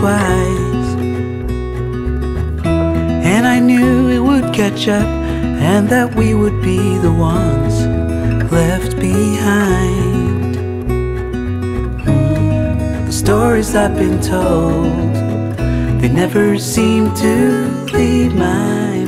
twice. And I knew it would catch up and that we would be the ones left behind. The stories I've been told, they never seem to leave my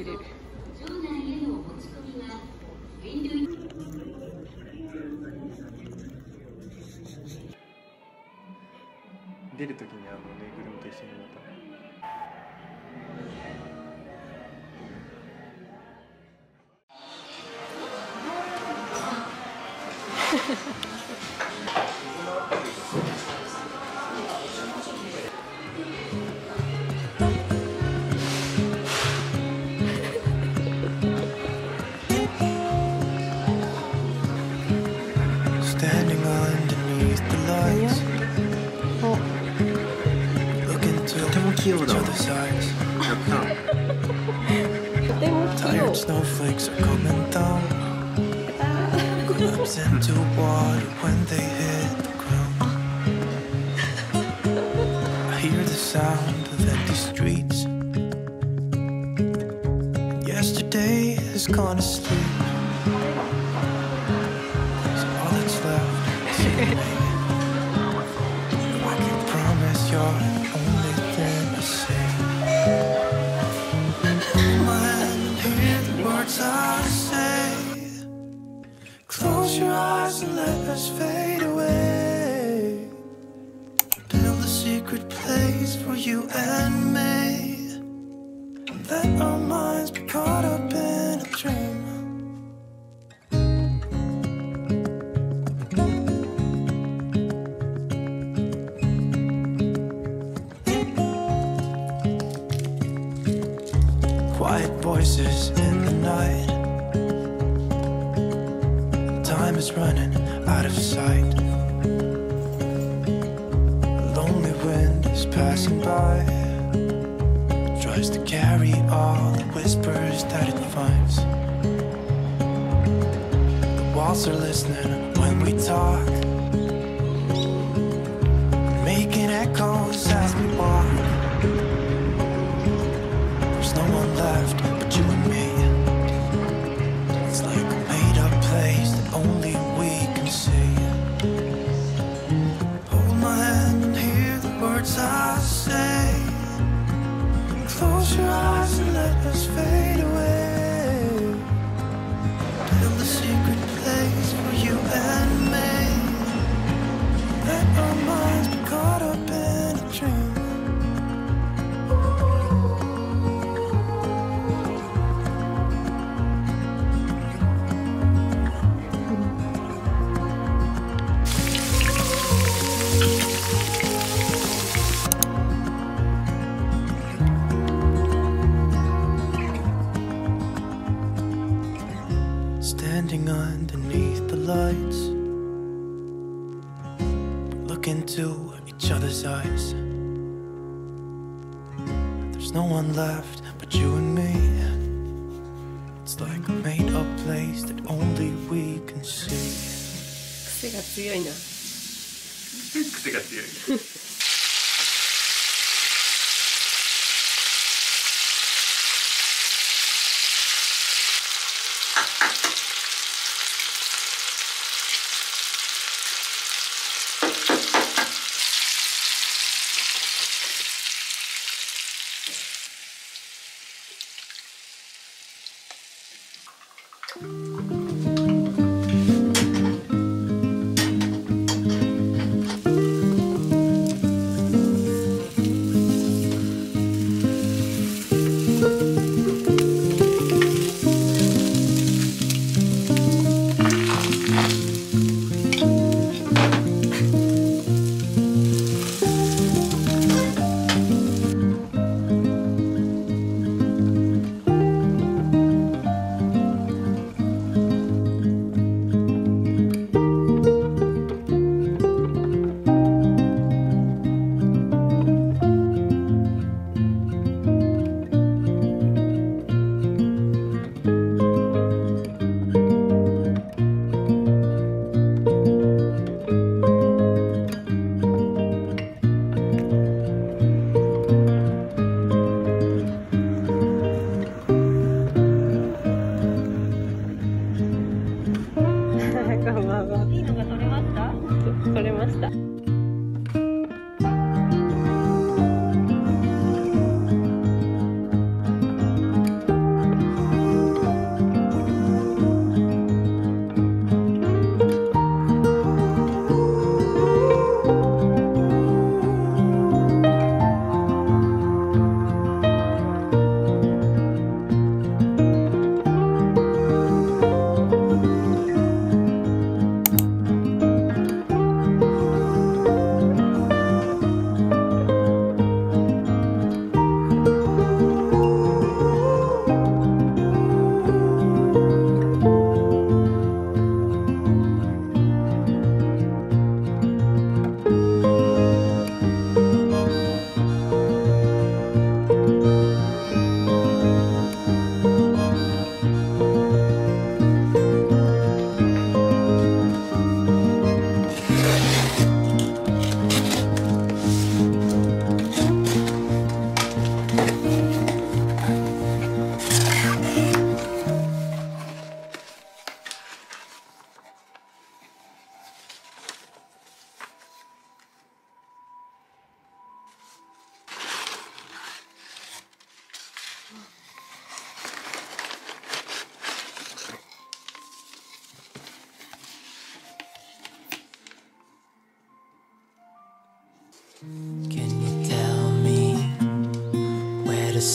出れる。出るときにあのぬいぐるみと一緒にまた。とても器用だわやったとても器用 into water when they hit the ground. I hear the sound of empty streets. Yesterday has gone to sleep. shadows fade away. Build a secret place for you and me. walls are listening when we talk.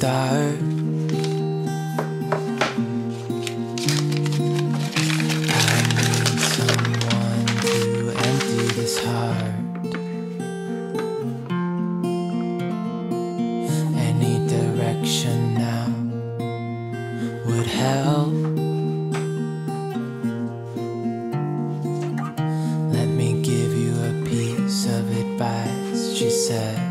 start. I need someone to empty this heart. Any direction now would help. Let me give you a piece of advice, she said.